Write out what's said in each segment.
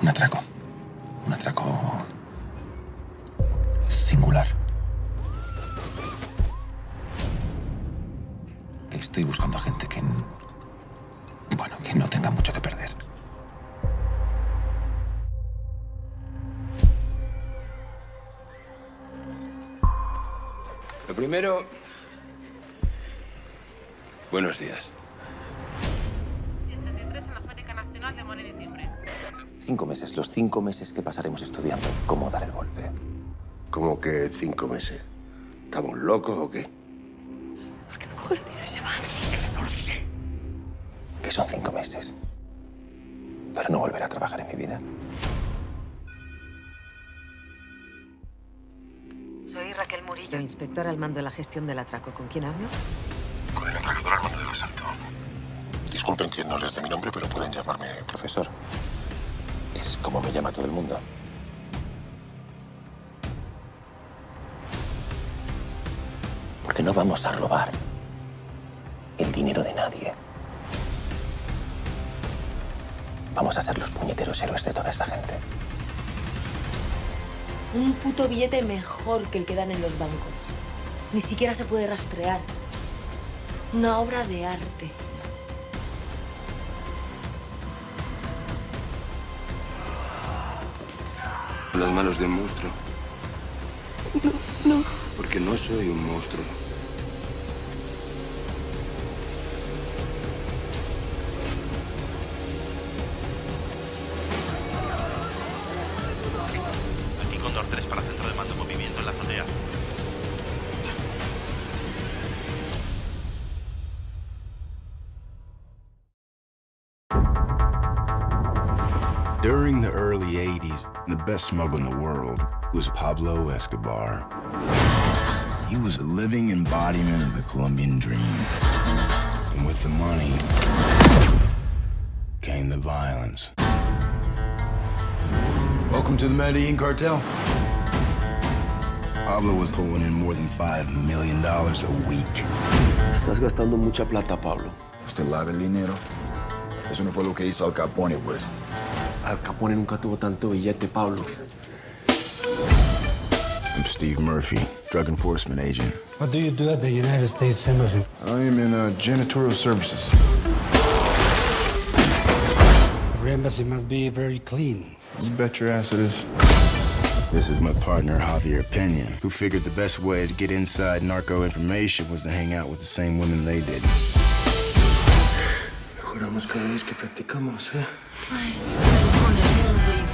Un atraco. Un atraco singular. Estoy buscando a gente que... Bueno, que no tenga mucho que perder. Lo primero... Buenos días. Cinco meses, los cinco meses que pasaremos estudiando cómo dar el golpe. ¿Cómo que cinco meses? ¿Estamos locos o qué? Que son cinco meses. Pero no volver a trabajar en mi vida. Soy Raquel Murillo, inspectora al mando de la gestión del atraco. ¿Con quién hablo? Con el encargador al mando del asalto. Disculpen que no les dé mi nombre, pero pueden llamarme Profesor, es como me llama todo el mundo. Porque no vamos a robar el dinero de nadie. Vamos a ser los puñeteros héroes de toda esta gente. Un puto billete mejor que el que dan en los bancos. Ni siquiera se puede rastrear. Una obra de arte. Las manos de un monstruo. No, no. Porque no soy un monstruo. 80s, the best smuggler in the world was Pablo Escobar. He was a living embodiment of the Colombian dream. And with the money came the violence. Welcome to the Medellin cartel. Pablo was pulling in more than $5 million a week. Estás gastando mucha plata, Pablo. Usted lava el dinero. Eso no fue lo que hizo Al Capone, pues. Al Capone nunca tuvo tanto billete, Pablo. I'm Steve Murphy, drug enforcement agent. What do you do at the United States Embassy? I am in uh, janitorial services. Your embassy must be very clean. You bet your ass it is. This is my partner, Javier Pena, who figured the best way to get inside narco information was to hang out with the same women they did. Mejoramos cada vez que practicamos, ¿eh?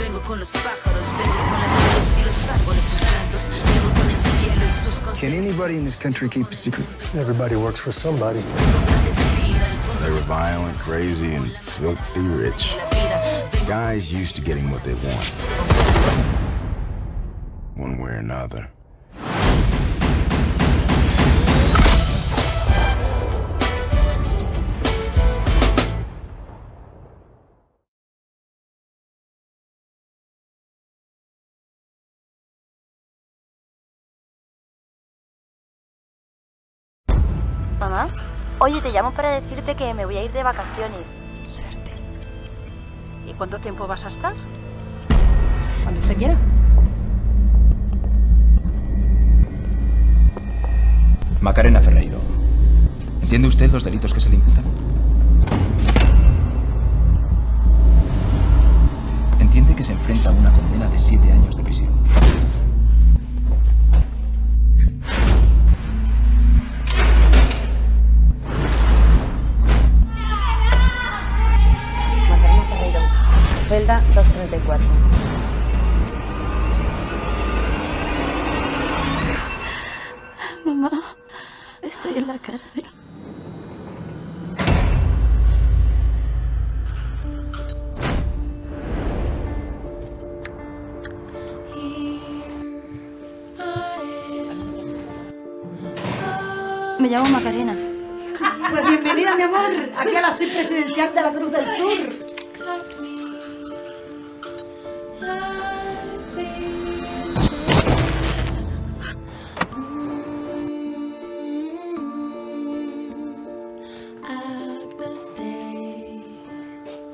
Vengo con los pájaros, vengo con las nubes y los árboles, sus cantos, vengo con el cielo y sus Can anybody in this country keep a secret? Everybody works for somebody. They were violent, crazy, and filthy rich. Guys used to getting what they want. One way or another. Mamá, oye, te llamo para decirte que me voy a ir de vacaciones. Suerte. ¿Y cuánto tiempo vas a estar? Cuando usted quiera. Macarena Ferreiro. ¿Entiende usted los delitos que se le imputan? Entiende que se enfrenta a una condena de siete años de prisión. 234. Mamá, estoy en la cárcel. Me llamo Macarena. Pues bienvenida, mi amor, aquí a la suite presidencial de la Cruz del Sur.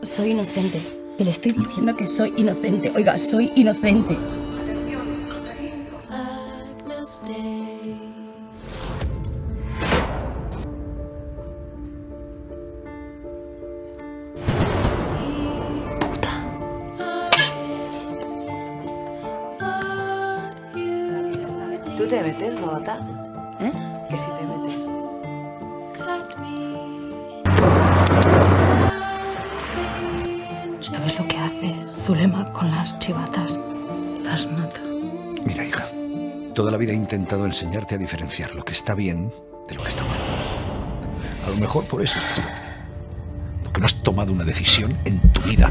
Soy inocente. Te le estoy diciendo que soy inocente. Oiga, soy inocente. Te metes, Robata? ¿Eh? Que si te metes. ¿Sabes lo que hace Zulema con las chivatas? Las nota. Mira, hija, toda la vida he intentado enseñarte a diferenciar lo que está bien de lo que está mal. A lo mejor por eso estás. Porque no has tomado una decisión en tu vida.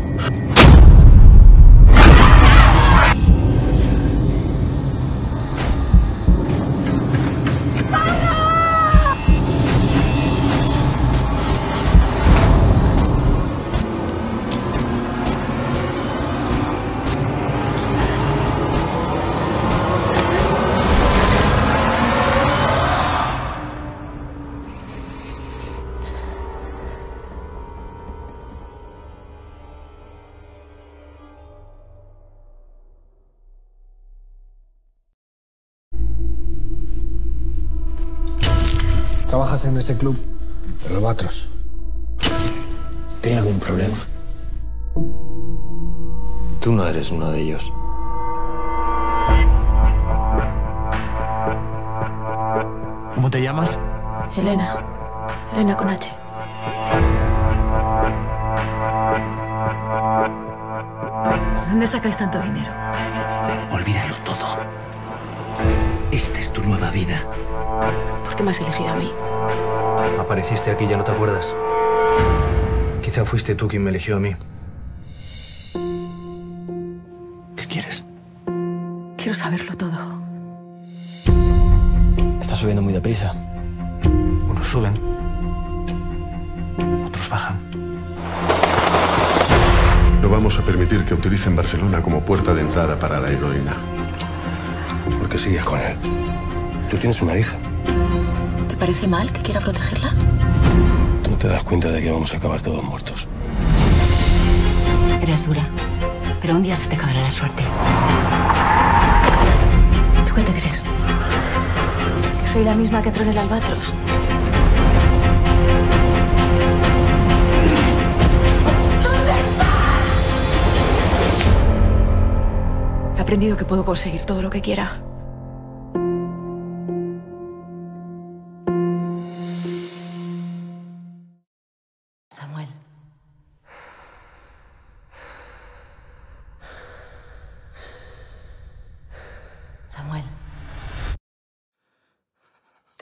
¿Trabajas en ese club? El Albatros. ¿Tiene algún problema? Tú no eres uno de ellos. ¿Cómo te llamas? Elena. Elena con H. ¿Dónde sacáis tanto dinero? Olvídalo todo. Esta es tu nueva vida. ¿Por qué me has elegido a mí? Apareciste aquí, ya no te acuerdas. Quizá fuiste tú quien me eligió a mí. ¿Qué quieres? Quiero saberlo todo. Estás subiendo muy deprisa. Unos suben, otros bajan. No vamos a permitir que utilicen Barcelona como puerta de entrada para la heroína. ¿Por qué sigues con él? Tú tienes una hija. ¿Te parece mal que quiera protegerla? ¿Tú no te das cuenta de que vamos a acabar todos muertos? Eres dura, pero un día se te acabará la suerte. ¿Tú qué te crees? ¿Que soy la misma que entró en el albatros? He aprendido que puedo conseguir todo lo que quiera.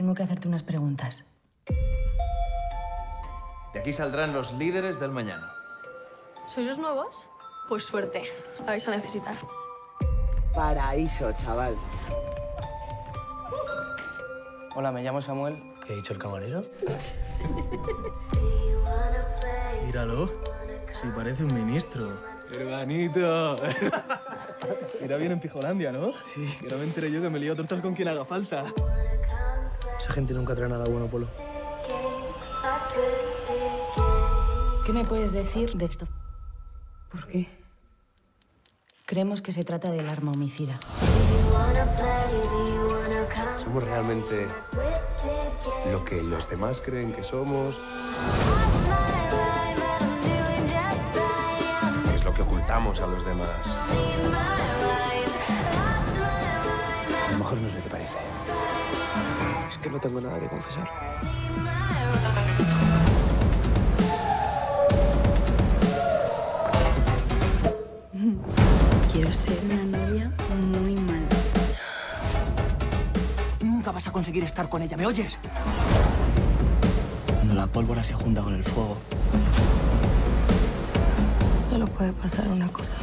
Tengo que hacerte unas preguntas. De aquí saldrán los líderes del mañana. ¿Sois los nuevos? Pues suerte, la vais a necesitar. Paraíso, chaval. Hola, me llamo Samuel. ¿Qué ha dicho el camarero? Míralo. Sí, parece un ministro. Hermanito. Irá bien en Pijolandia, ¿no? Sí. Que no me enteré yo que me lío tortas con quien haga falta. Esa gente nunca trae nada bueno, Polo. ¿Qué me puedes decir de esto? ¿Por qué? Creemos que se trata del arma homicida. ¿Somos realmente lo que los demás creen que somos? Es lo que ocultamos a los demás. Que no tengo nada que confesar. Quiero ser una novia muy mala. Nunca vas a conseguir estar con ella, ¿me oyes? Cuando la pólvora se junta con el fuego. Solo puede pasar una cosa.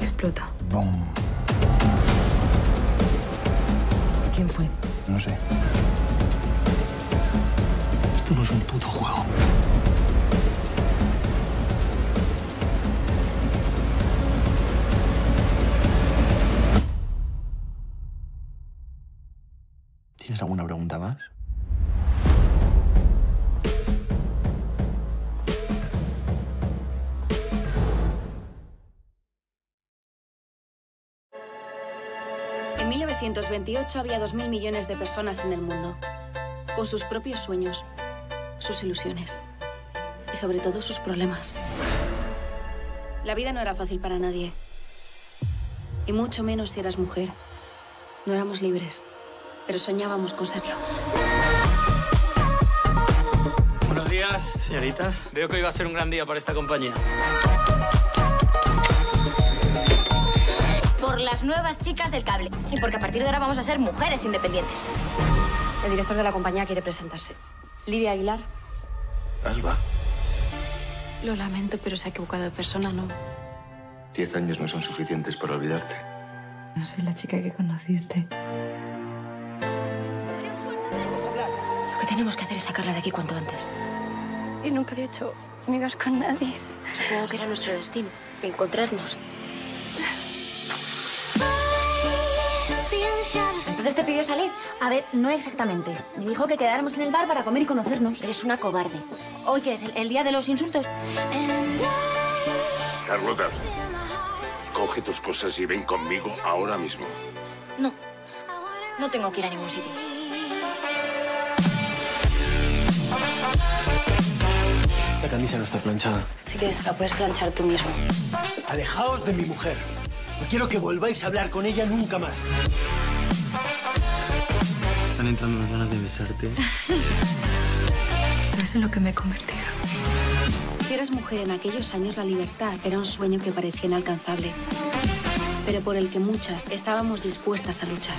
Explota. Bom. ¿Quién fue? No sé. Esto no es un puto juego. ¿Tienes alguna pregunta más? 1928 había 2.000 millones de personas en el mundo, con sus propios sueños, sus ilusiones y sobre todo sus problemas. La vida no era fácil para nadie, y mucho menos si eras mujer. No éramos libres, pero soñábamos con serlo. Buenos días, señoritas. Veo que hoy va a ser un gran día para esta compañía. Por las nuevas chicas del cable. Y porque a partir de ahora vamos a ser mujeres independientes. El director de la compañía quiere presentarse. Lidia Aguilar. Alba, Lo lamento, pero se ha equivocado de persona, ¿no? diez años no son suficientes para olvidarte. No soy la chica que conociste. Lo que tenemos que hacer es sacarla de aquí cuanto antes. Y nunca había hecho amigas con nadie. Supongo que era nuestro destino, encontrarnos. Entonces te pidió salir. A ver, no exactamente. Me dijo que quedáramos en el bar para comer y conocernos. Eres una cobarde. ¿Hoy qué es? ¿El, el día de los insultos? Carlota, coge tus cosas y ven conmigo ahora mismo. No. No tengo que ir a ningún sitio. La camisa no está planchada. Si quieres te la puedes planchar tú mismo. Alejaos de mi mujer. No quiero que volváis a hablar con ella nunca más. Están entrando unas ganas de besarte. Esto es en lo que me he convertido. Si eras mujer en aquellos años, la libertad era un sueño que parecía inalcanzable, pero por el que muchas estábamos dispuestas a luchar.